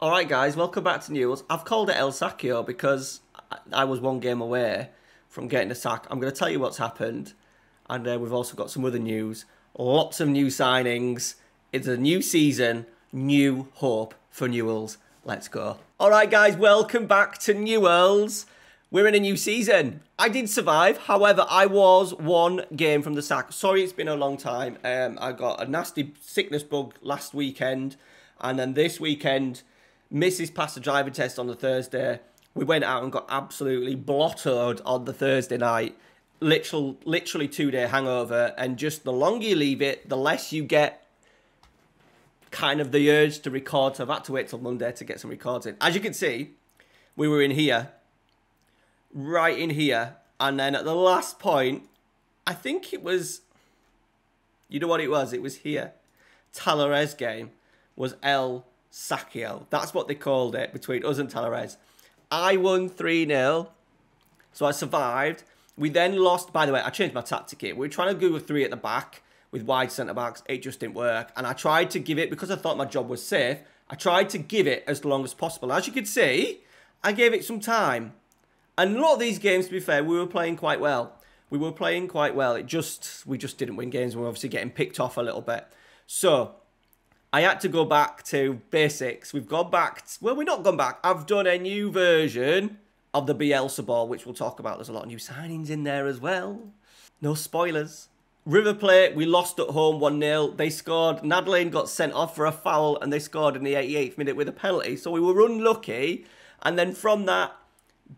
All right, guys, welcome back to Newell's. I've called it El Sacchio because I- I was one game away from getting a sack. I'm going to tell you what's happened, and uh, we've also got some other news. Lots of new signings. It's a new season, new hope for Newell's. Let's go. All right, guys, welcome back to Newell's. We're in a new season. I did survive. However, I was one game from the sack. Sorry, it's been a long time. Um, I got a nasty sickness bug last weekend, and then this weekend, Mrs. passed the driving test on the Thursday. We went out and got absolutely blottoed on the Thursday night. Literal, literally two day hangover, and just the longer you leave it, the less you get kind of the urge to record. So I've had to wait till Monday to get some records in. As you can see, we were in here right in here. And then at the last point, I think it was, you know what it was? It was here. Talleres game was El Sacchio. That's what they called it between us and Talleres. I won 3 0. So I survived. We then lost. By the way, I changed my tactic here. We were trying to go with three at the back with wide centre backs. It just didn't work. And I tried to give it, because I thought my job was safe, I tried to give it as long as possible. As you can see, I gave it some time. And a lot of these games, to be fair, we were playing quite well. We were playing quite well. It just we just didn't win games. We were obviously getting picked off a little bit. So I had to go back to basics. We've gone back. To, well, we're not gone back. I've done a new version of the Bielsa ball, which we'll talk about. There's a lot of new signings in there as well. No spoilers. River Plate, we lost at home 1 0. They scored. Nadalin got sent off for a foul and they scored in the 88th minute with a penalty. So we were unlucky. And then from that,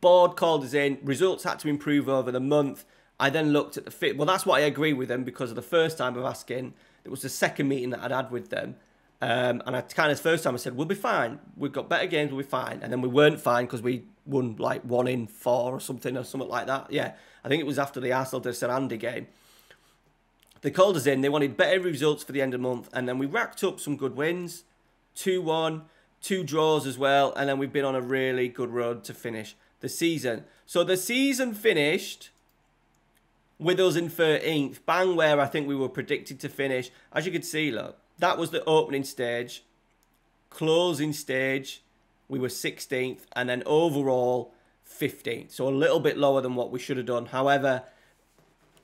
board called us in. Results had to improve over the month. I then looked at the fit. Well, that's what I agree with them because of the first time of asking. It was the second meeting that I'd had with them. Um, and I kind of, first time I said, we'll be fine. We've got better games, we'll be fine. And then we weren't fine because we won like one in four or something or something like that. Yeah, I think it was after the Arsenal de Sarandi game. They called us in. They wanted better results for the end of the month. And then we racked up some good wins 2 1, two draws as well. And then we've been on a really good road to finish the season. So the season finished with us in 13th, bang where I think we were predicted to finish. As you can see, look, that was the opening stage. Closing stage, we were 16th. And then overall, 15th. So a little bit lower than what we should have done. However,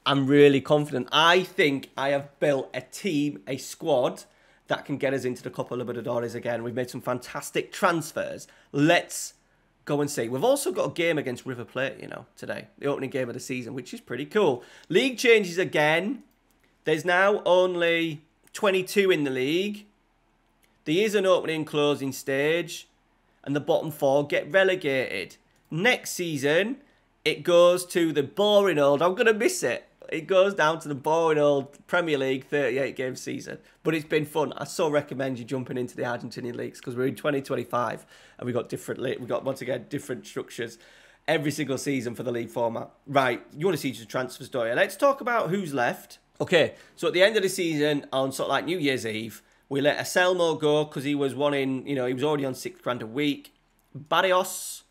I'm really confident. I think I have built a team, a squad that can get us into the Copa Libertadores again. We've made some fantastic transfers. Let's go and see. We've also got a game against River Plate, you know, today, the opening game of the season, which is pretty cool. League changes again. There's now only 22 in the league. There is an opening and closing stage, and the bottom four get relegated. Next season, it goes to the boring old. I'm gonna miss it. It goes down to the boring old Premier League 38 game season. But it's been fun. I so recommend you jumping into the Argentinian leagues because we're in 2025 and we've got different we've got once again different structures every single season for the league format. Right, you want to see just transfers, do you? Let's talk about who's left. Okay, so at the end of the season, on sort of like New Year's Eve, we let Aselmo go because he was wanting, you know, he was already on six grand a week. Barrios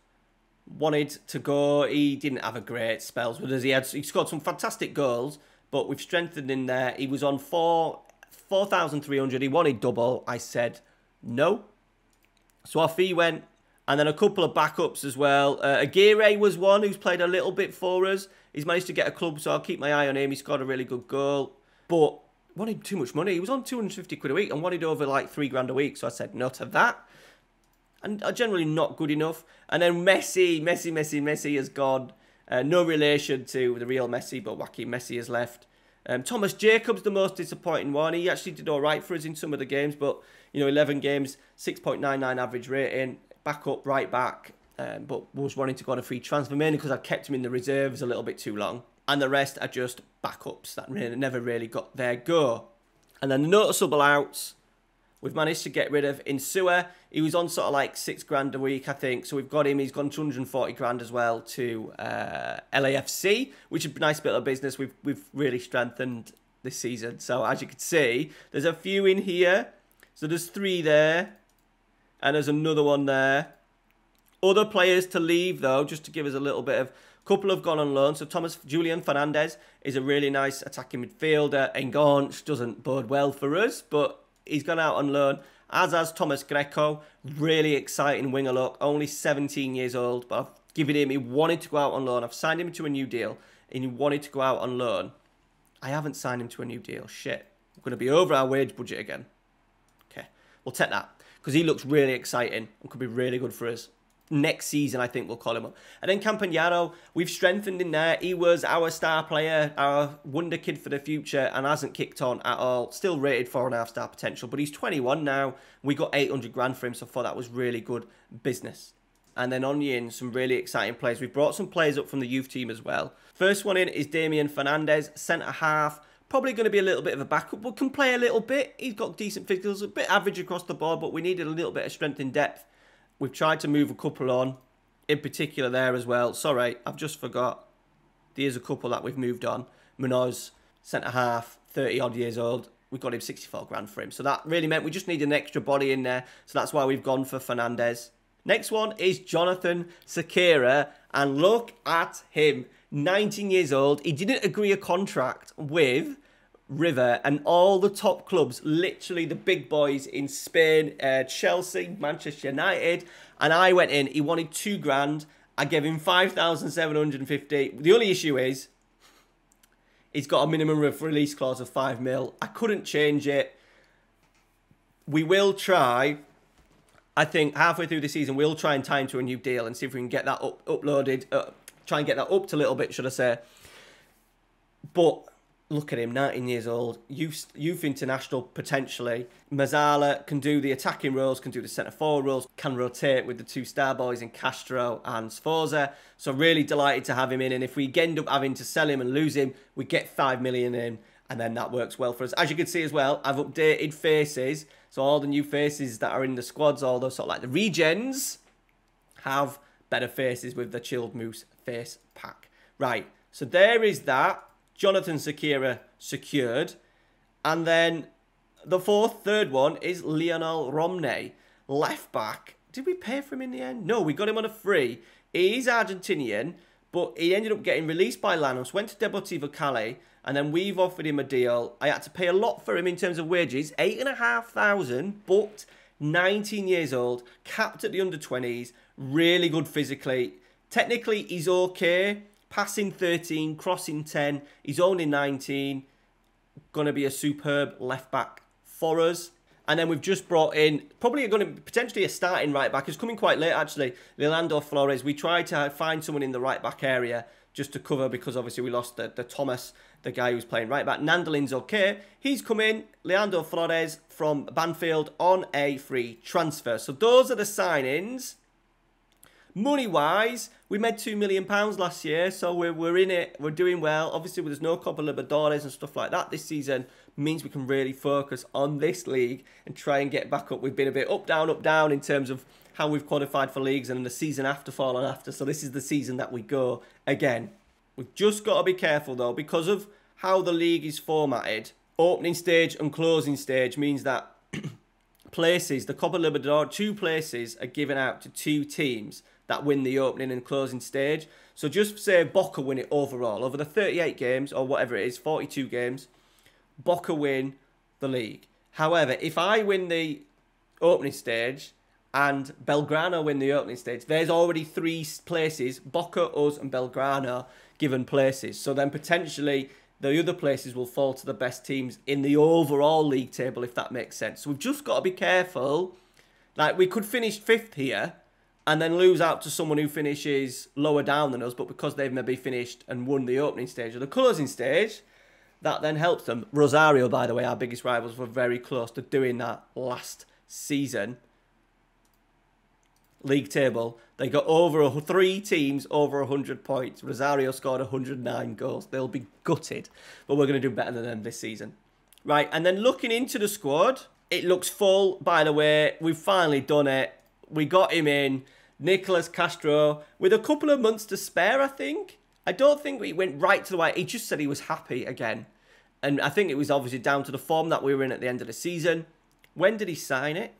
wanted to go. He didn't have a great spells with us. He had he scored some fantastic goals, but we've strengthened in there. He was on four four thousand three hundred. He wanted double. I said no. So our fee went, and then a couple of backups as well. Uh, Aguirre was one who's played a little bit for us. He's managed to get a club, so I'll keep my eye on him. He scored a really good goal, but wanted too much money. He was on 250 quid a week and wanted over like three grand a week. So I said no to that and are generally not good enough. And then Messi, Messi, Messi, Messi has gone. Uh, no relation to the real Messi, but wacky Messi has left. Um, Thomas Jacobs, the most disappointing one. He actually did all right for us in some of the games, but you know, 11 games, 6.99 average rating, back up, right back. Um, but was wanting to go on a free transfer mainly because I kept him in the reserves a little bit too long. And the rest are just backups that really, never really got their go. And then the noticeable outs, We've managed to get rid of Insua. He was on sort of like six grand a week, I think. So we've got him. He's gone 240 grand as well to uh, LAFC, which is a nice bit of business. We've we've really strengthened this season. So as you can see, there's a few in here. So there's three there, and there's another one there. Other players to leave though, just to give us a little bit of. A couple have gone on loan. So Thomas Julian Fernandez is a really nice attacking midfielder. Enganche doesn't bode well for us, but He's gone out on loan, as has Thomas Greco. Really exciting winger look. Only 17 years old, but I've given him, he wanted to go out on loan. I've signed him to a new deal, and he wanted to go out on loan. I haven't signed him to a new deal. Shit. We're going to be over our wage budget again. Okay, we'll take that because he looks really exciting and could be really good for us next season, I think we'll call him up. And then Campagnaro, we've strengthened in there. He was our star player, our wonder kid for the future, and hasn't kicked on at all. Still rated four and a half star potential, but he's 21 now. We got 800 grand for him, so thought that was really good business. And then on in, some really exciting players. We've brought some players up from the youth team as well. First one in is Damian Fernandez, centre half. Probably going to be a little bit of a backup, but can play a little bit. He's got decent physicals, a bit average across the board, but we needed a little bit of strength in depth. We've tried to move a couple on, in particular there as well. Sorry, I've just forgot. There's a couple that we've moved on. Munoz, centre half, 30 odd years old. We got him 64 grand for him. So that really meant we just need an extra body in there. So that's why we've gone for Fernandez. Next one is Jonathan Sakira. And look at him. 19 years old. He didn't agree a contract with River and all the top clubs, literally the big boys in Spain, uh, Chelsea, Manchester United. And I went in, he wanted two grand. I gave him 5,750. The only issue is he's got a minimum release clause of 5 mil. I couldn't change it. We will try. I think halfway through the season, we'll try and tie into a new deal and see if we can get that up, uploaded. Uh, try and get that up to a little bit, should I say. But look at him, 19 years old, youth, youth international potentially. Mezzala can do the attacking roles, can do the centre forward roles, can rotate with the two star boys in Castro and Sforza. So really delighted to have him in. And if we end up having to sell him and lose him, we get 5 million in. And then that works well for us. As you can see as well, I've updated faces. So all the new faces that are in the squads, all those sort of like the regens, have better faces with the chilled moose face pack. Right, so there is that. Jonathan Sakira secured. And then the fourth, third one is Lionel Romney, left back. Did we pay for him in the end? No, we got him on a free. He's Argentinian, but he ended up getting released by Lanús, went to Deportivo Cali, and then we've offered him a deal. I had to pay a lot for him in terms of wages, eight and a half thousand, but 19 years old, capped at the under 20s, really good physically. Technically, he's okay passing 13, crossing 10. He's only 19. Going to be a superb left back for us. And then we've just brought in, probably going to potentially a starting right back. It's coming quite late, actually. Leandro Flores. We tried to find someone in the right back area just to cover because obviously we lost the, the Thomas, the guy who's playing right back. Nandolin's okay. He's come in, Leandro Flores from Banfield on a free transfer. So those are the signings money wise, we made two million pounds last year, so we're we're in it. We're doing well. Obviously, there's no Copa Libertadores and stuff like that this season means we can really focus on this league and try and get back up. We've been a bit up down up down in terms of how we've qualified for leagues and the season after fallen after. So this is the season that we go again. We've just got to be careful though because of how the league is formatted. Opening stage and closing stage means that places, the Copa Libertadores, two places are given out to two teams that win the opening and closing stage. So just say Boca win it overall over the 38 games or whatever it is, 42 games. Boca win the league. However, if I win the opening stage and Belgrano win the opening stage, there's already three places, Boca, us and Belgrano, given places. So then potentially the other places will fall to the best teams in the overall league table, if that makes sense. So we've just got to be careful. Like, we could finish fifth here and then lose out to someone who finishes lower down than us, but because they've maybe finished and won the opening stage or the closing stage, that then helps them. Rosario, by the way, our biggest rivals, were very close to doing that last season. League table, they got over three teams over 100 points. Rosario scored 109 goals. They'll be gutted, but we're going to do better than them this season. Right, and then looking into the squad, it looks full, by the way. We've finally done it. We got him in. Nicolas Castro with a couple of months to spare, I think. I don't think he went right to the white. He just said he was happy again. And I think it was obviously down to the form that we were in at the end of the season. When did he sign it?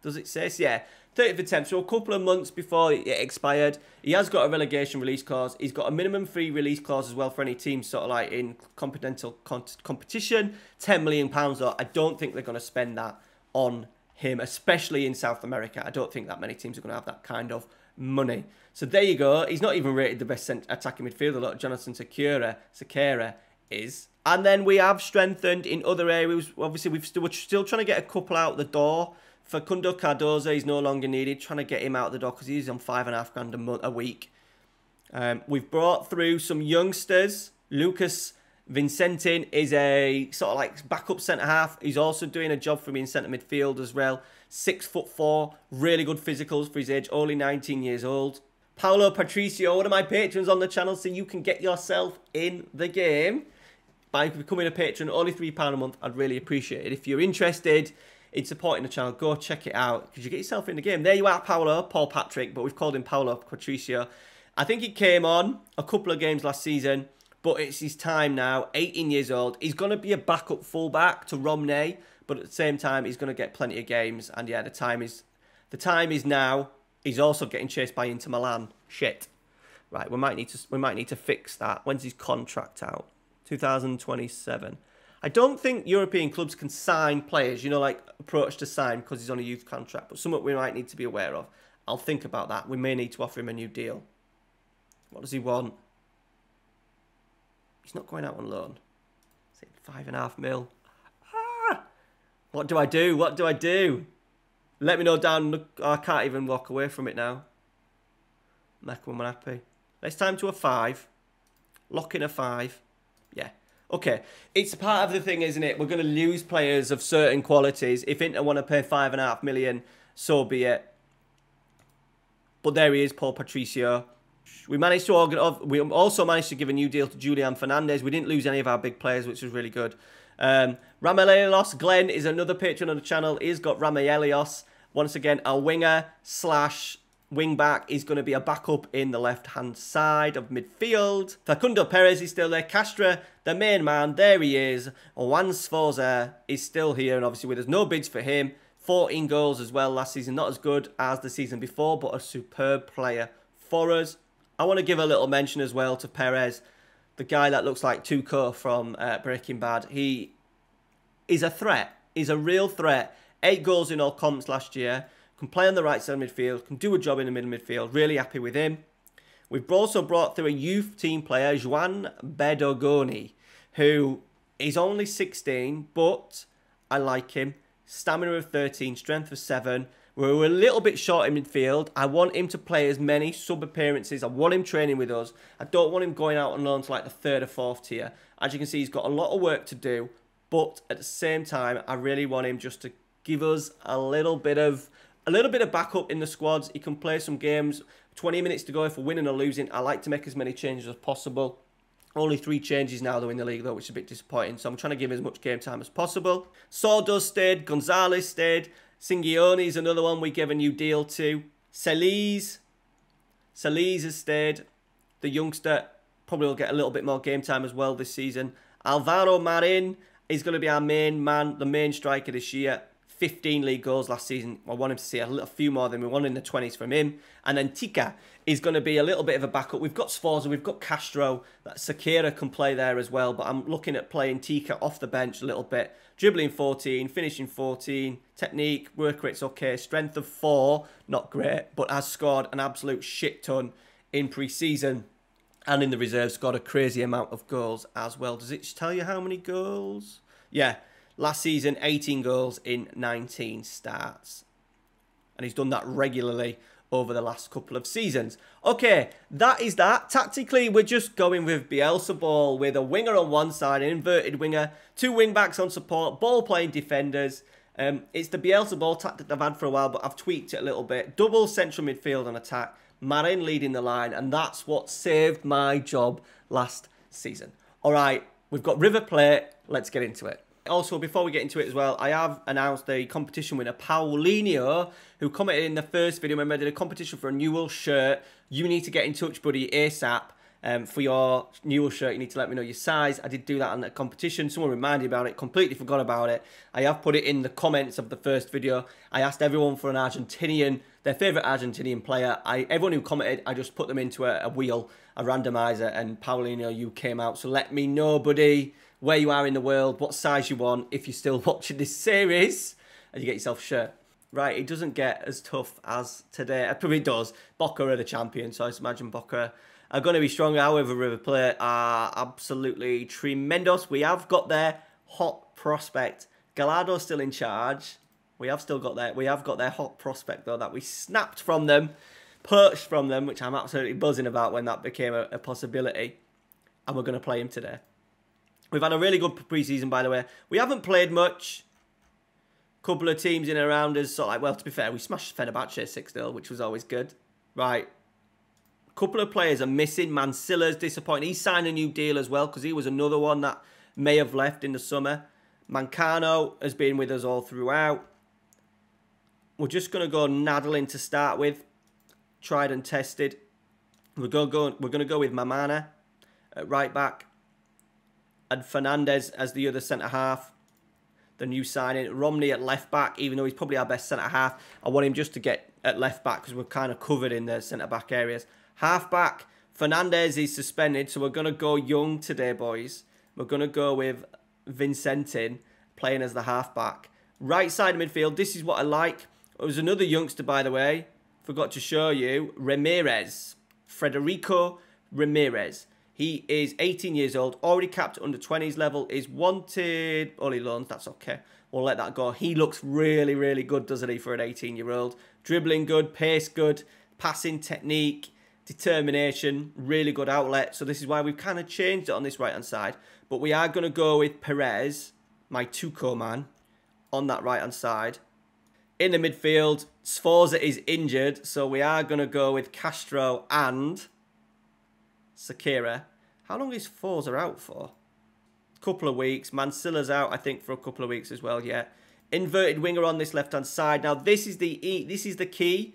Does it say? Yeah, 30th of 10th, so a couple of months before it expired. He has got a relegation release clause. He's got a minimum free release clause as well for any team sort of like in continental competition. £10 million. I don't think they're going to spend that on him, especially in South America. I don't think that many teams are going to have that kind of money. So there you go. He's not even rated the best attacking midfielder. Look, Jonathan Sakira, Sakira is. And then we have strengthened in other areas. Obviously, we've still, we're still trying to get a couple out the door. For Facundo Cardozo he's no longer needed. Trying to get him out the door because he's on five and a half grand a, month, a week. Um, we've brought through some youngsters. Lucas Vincentin is a sort of like backup centre half. He's also doing a job for me in centre midfield as well. Six foot four, really good physicals for his age, only 19 years old. Paolo Patricio, one of my patrons on the channel, so you can get yourself in the game by becoming a patron, only £3 a month. I'd really appreciate it. If you're interested in supporting the channel, go check it out because you get yourself in the game. There you are, Paolo, Paul Patrick, but we've called him Paolo Patricio. I think he came on a couple of games last season but it's his time now. 18 years old. He's going to be a backup fullback to Romney, but at the same time, he's going to get plenty of games. And yeah, the time is the time is now. He's also getting chased by Inter Milan. Shit. Right, we might need to we might need to fix that. When's his contract out? 2027. I don't think European clubs can sign players, you know, like approach to sign because he's on a youth contract, but something we might need to be aware of. I'll think about that. We may need to offer him a new deal. What does he want? He's not going out on loan. Is it five and a half mil? Ah! What do I do? What do I do? Let me know down. I can't even walk away from it now. Make one happy. It's time to a five. Lock in a five. Yeah. Okay. It's part of the thing, isn't it? We're going to lose players of certain qualities. If Inter want to pay five and a half million, so be it. But there he is, Paul Patricio. We managed to organize. We also managed to give a new deal to Julian Fernandez. We didn't lose any of our big players, which was really good. Um, Ramelios Glenn is another patron on the channel. He's got Ramelios. Once again, a winger slash wing back is going to be a backup in the left hand side of midfield. Facundo Perez is still there. Castro, the main man, there he is. Juan Sforza is still here, and obviously, there's no bids for him. 14 goals as well last season. Not as good as the season before, but a superb player for us. I want to give a little mention as well to Perez, the guy that looks like Tuco from uh, Breaking Bad. He is a threat. He's a real threat. Eight goals in all comps last year. Can play on the right side of midfield. Can do a job in the middle midfield. Really happy with him. We've also brought through a youth team player, Juan Bedogoni, who is only 16, but I like him. Stamina of 13, strength of 7, we're a little bit short in midfield. I want him to play as many sub appearances. I want him training with us. I don't want him going out on loan to like the third or fourth tier. As you can see, he's got a lot of work to do. But at the same time, I really want him just to give us a little bit of a little bit of backup in the squads. He can play some games. 20 minutes to go if we're winning or losing. I like to make as many changes as possible. Only three changes now though in the league though, which is a bit disappointing. So I'm trying to give him as much game time as possible. Sordo's stayed, Gonzalez stayed, Singioni is another one we give a new deal to. Celis. Celis has stayed. The youngster probably will get a little bit more game time as well this season. Alvaro Marin is going to be our main man, the main striker this year. 15 league goals last season. I want him to see a, little, few more than we want in the 20s from him. And then Tika is going to be a little bit of a backup. We've got Sforza, we've got Castro. That Sakira can play there as well. But I'm looking at playing Tika off the bench a little bit. Dribbling 14, finishing 14. Technique, work rate's okay. Strength of 4, not great. But has scored an absolute shit ton in pre-season. And in the reserves scored a crazy amount of goals as well. Does it tell you how many goals? Yeah, Last season, 18 goals in 19 starts. And he's done that regularly over the last couple of seasons. Okay, that is that. Tactically, we're just going with Bielsa ball with a winger on one side, an inverted winger, two wing backs on support, ball playing defenders. Um, it's the Bielsa ball tactic I've had for a while, but I've tweaked it a little bit. Double central midfield on attack, Marin leading the line, and that's what saved my job last season. All right, we've got River Plate. Let's get into it. Also, before we get into it as well, I have announced the competition winner, Paulinho, who commented in the first video, remember, I did a competition for a Newell shirt. You need to get in touch, buddy, ASAP. Um, for your newer shirt, you need to let me know your size. I did do that on the competition. Someone reminded me about it. Completely forgot about it. I have put it in the comments of the first video. I asked everyone for an Argentinian, their favourite Argentinian player. I everyone who commented, I just put them into a, a wheel, a randomizer, and Paulinho, you came out. So let me know, buddy, where you are in the world, what size you want, if you're still watching this series, and you get yourself a shirt. Right, it doesn't get as tough as today. It probably does. Boca are the champion, so I imagine Boca are going to be strong. However, River Plate are absolutely tremendous. We have got their hot prospect. Gallardo still in charge. We have still got their we have got their hot prospect though that we snapped from them, perched from them, which I'm absolutely buzzing about when that became a, a possibility. And we're going to play him today. We've had a really good preseason, by the way. We haven't played much. Couple of teams in around us. So, like, well, to be fair, we smashed Fenerbahce 6 0, which was always good. Right, couple of players are missing. Mancilla's disappointing. He signed a new deal as well because he was another one that may have left in the summer. Mancano has been with us all throughout. We're just going to go Nadalin to start with. Tried and tested. We're going to go, we're going to go with Mamana at right back. And Fernandez as the other centre half. The new signing. Romney at left back, even though he's probably our best centre half. I want him just to get at left back because we're kind of covered in the centre back areas. Half back, Fernandez is suspended, so we're going to go young today, boys. We're going to go with Vincentin playing as the half back. Right side midfield, this is what I like. It was another youngster, by the way. Forgot to show you. Ramirez. Federico Ramirez. He is 18 years old, already capped under 20s level, is wanted. Only loans, that's okay. We'll let that go. He looks really, really good, doesn't he, for an 18 year old? Dribbling good, pace good, passing technique determination, really good outlet. So this is why we've kind of changed it on this right-hand side. But we are going to go with Perez, my Tuco man, on that right-hand side. In the midfield, Sforza is injured, so we are going to go with Castro and Sakira. How long is Sforza out for? Couple of weeks. Mancilla's out, I think, for a couple of weeks as well, yeah. Inverted winger on this left-hand side. Now, this is the e this is the key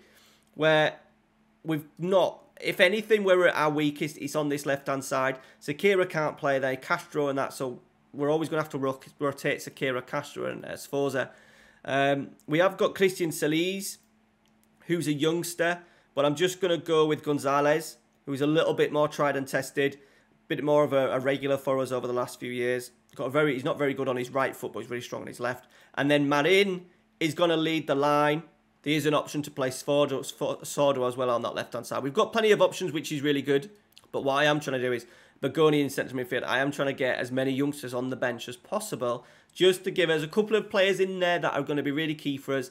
where we've not if anything, we're at our weakest. It's on this left-hand side. Sakira can't play there. Castro and that, so we're always going to have to rotate Sakira, Castro and uh, Sforza. Um, we have got Christian Celis, who's a youngster, but I'm just going to go with Gonzalez, who's a little bit more tried and tested, a bit more of a, a, regular for us over the last few years. Got a very, he's not very good on his right foot, but he's really strong on his left. And then Marin is going to lead the line. There is an option to play Sordo as well on that left-hand side. We've got plenty of options, which is really good. But what I am trying to do is, Bergoni in centre midfield, I am trying to get as many youngsters on the bench as possible, just to give us a couple of players in there that are going to be really key for us.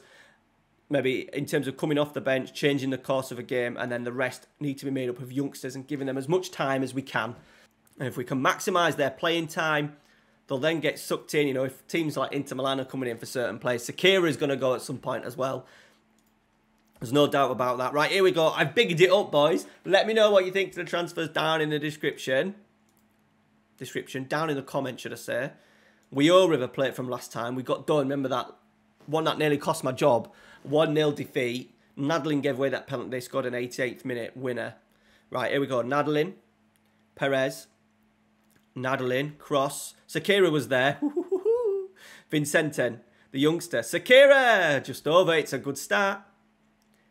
Maybe in terms of coming off the bench, changing the course of a game, and then the rest need to be made up of youngsters and giving them as much time as we can. And if we can maximise their playing time, they'll then get sucked in. You know, if teams like Inter Milan are coming in for certain players, Sakira is going to go at some point as well. There's no doubt about that. Right, here we go. I've bigged it up, boys. Let me know what you think to the transfers down in the description. Description, down in the comments, should I say. We owe River Plate from last time. We got done. Remember that one that nearly cost my job? 1-0 defeat. Nadalin gave away that penalty. They scored an 88th minute winner. Right, here we go. Nadalin, Perez, Nadalin, Cross. Sakira was there. Vincentin, the youngster. Sakira, just over. It's a good start.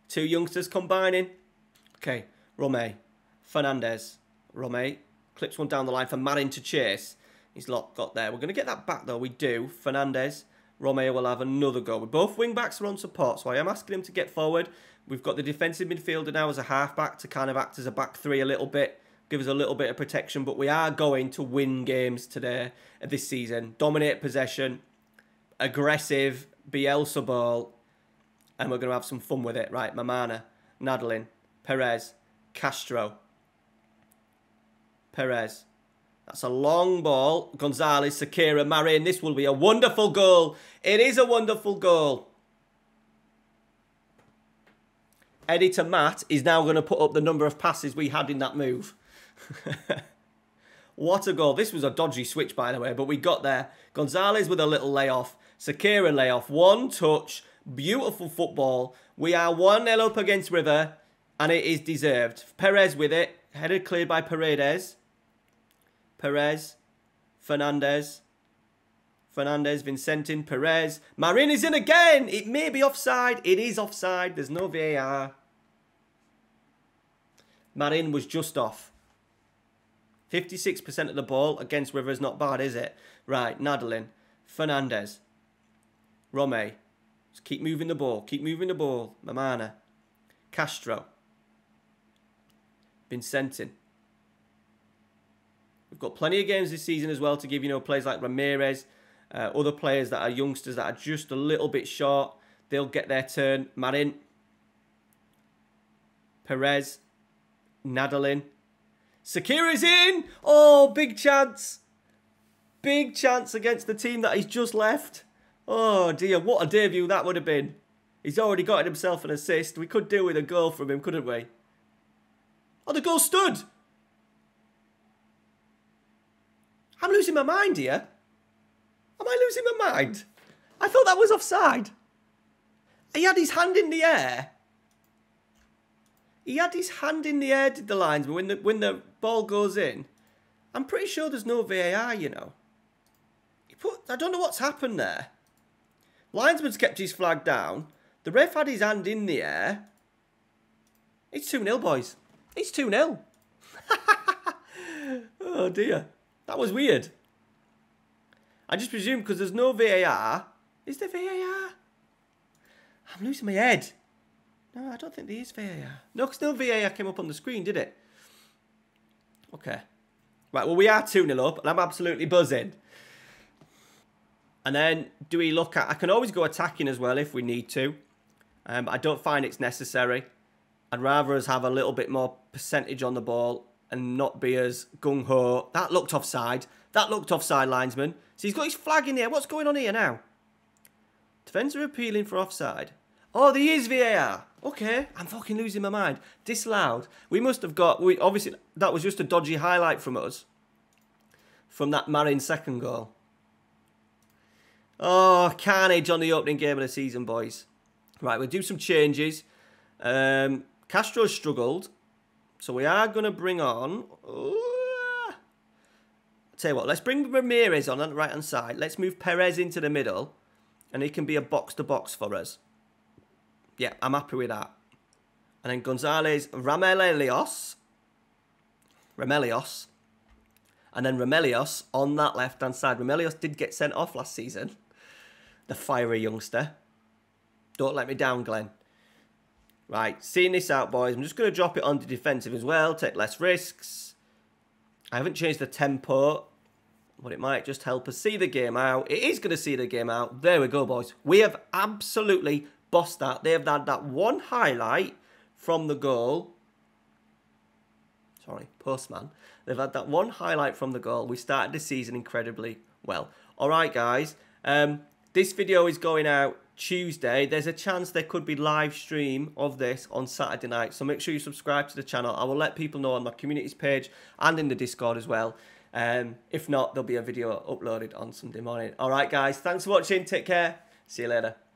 Two youngsters combining. Okay, Rome, Fernandez. Rome clips one down the line for Marin to chase. He's lot got there. We're going to get that back though. We do. Fernandez. Romeo will have another go. Both wing backs are on support, so I am asking him to get forward. We've got the defensive midfielder now as a half-back to kind of act as a back three a little bit, give us a little bit of protection, but we are going to win games today, uh, this season. Dominate possession, aggressive, Bielsa ball, and we're going to have some fun with it. Right, Mamana, Nadalin, Perez, Castro, Perez. That's a long ball. Gonzalez, Sakira, Marin. This will be a wonderful goal. It is a wonderful goal. Eddie to Matt is now going to put up the number of passes we had in that move. what a goal. This was a dodgy switch, by the way, but we got there. Gonzalez with a little layoff. Sakira layoff. One touch. Beautiful football. We are 1 0 up against River, and it is deserved. Perez with it. Headed cleared by Paredes. Perez. Fernandez. Fernandez, Vincentin, Perez. Marin is in again. It may be offside. It is offside. There's no VAR. Marin was just off. 56% of the ball against Rivers. Not bad, is it? Right, Nadalin. Fernandez. Rome. Just keep moving the ball. Keep moving the ball. Mamana. Castro. Vincentin. We've got plenty of games this season as well to give, you know, players like Ramirez, uh, other players that are youngsters that are just a little bit short. They'll get their turn. Marin. Perez. Nadalin. Sakira's in! Oh, big chance. Big chance against the team that he's just left. Oh dear, what a debut that would have been. He's already got himself an assist. We could deal with a goal from him, couldn't we? Oh, the goal stood! I'm losing my mind here. Am I losing my mind? I thought that was offside. He had his hand in the air. He had his hand in the air, did the linesman, when the, when the ball goes in. I'm pretty sure there's no VAR, you know. He put, I don't know what's happened there. Linesman's kept his flag down. The ref had his hand in the air. It's 2-0, boys. It's 2-0. oh, dear. That was weird. I just presume because there's no VAR. Is there VAR? I'm losing my head. No, I don't think there is VAR. No, because no VAR came up on the screen, did it? Okay. Right, well, we are 2-0 up, and I'm absolutely buzzing. And then, do we look at... I can always go attacking as well if we need to. Um, I don't find it's necessary. I'd rather us have a little bit more percentage on the ball and not be as gung-ho. That looked offside. That looked offside, linesman. So he's got his flag in there. What's going on here now? Defence are appealing for offside. Oh, there is VAR. Okay, I'm fucking losing my mind. Disallowed. We must have got... We Obviously, that was just a dodgy highlight from us. From that Marin second goal. Oh, carnage on the opening game of the season, boys. Right, we'll do some changes. Um, Castro struggled. So we are going to bring on... Uh, tell you what, let's bring Ramirez on on the right-hand side. Let's move Perez into the middle. And he can be a box-to-box -box for us. Yeah, I'm happy with that. And then Gonzalez, Ramelios. Ramelios. And then Ramelios on that left-hand side. Ramelios did get sent off last season. The fiery youngster. Don't let me down, Glenn. Right, seeing this out, boys. I'm just going to drop it onto defensive as well. Take less risks. I haven't changed the tempo, but it might just help us see the game out. It is going to see the game out. There we go, boys. We have absolutely bossed that. They have had that one highlight from the goal. Sorry, postman. They've had that one highlight from the goal. We started the season incredibly well. All right, guys. Um, this video is going out Tuesday. There's a chance there could be live stream of this on Saturday night. So make sure you subscribe to the channel. I will let people know on my communities page and in the Discord as well. Um, if not, there'll be a video uploaded on Sunday morning. All right, guys. Thanks for watching. Take care. See you later.